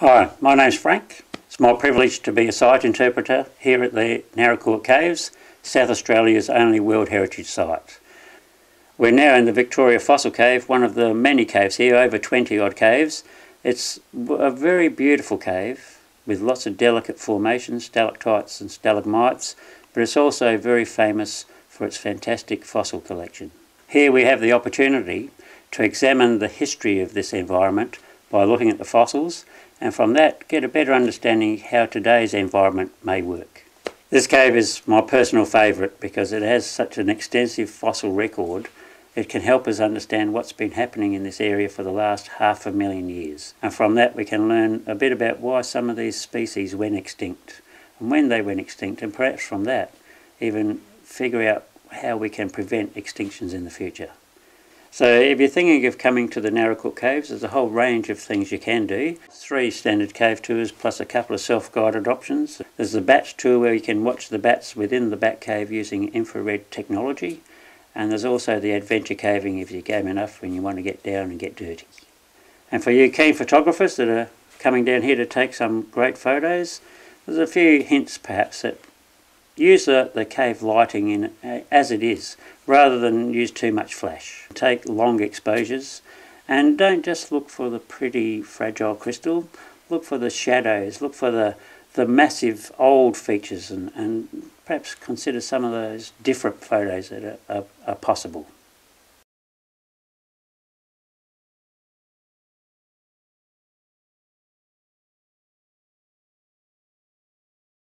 Hi, my name's Frank. It's my privilege to be a site interpreter here at the Naracoorte Caves, South Australia's only World Heritage Site. We're now in the Victoria Fossil Cave, one of the many caves here, over 20 odd caves. It's a very beautiful cave with lots of delicate formations, stalactites and stalagmites, but it's also very famous for its fantastic fossil collection. Here we have the opportunity to examine the history of this environment by looking at the fossils and from that get a better understanding how today's environment may work. This cave is my personal favourite because it has such an extensive fossil record it can help us understand what's been happening in this area for the last half a million years. And from that we can learn a bit about why some of these species went extinct and when they went extinct and perhaps from that even figure out how we can prevent extinctions in the future. So if you're thinking of coming to the Naracoorte Caves, there's a whole range of things you can do. Three standard cave tours plus a couple of self-guided options. There's the bats tour where you can watch the bats within the bat cave using infrared technology. And there's also the adventure caving if you're game enough when you want to get down and get dirty. And for you keen photographers that are coming down here to take some great photos, there's a few hints perhaps that use the, the cave lighting in uh, as it is rather than use too much flash. Take long exposures and don't just look for the pretty fragile crystal, look for the shadows, look for the, the massive old features and, and perhaps consider some of those different photos that are, are, are possible.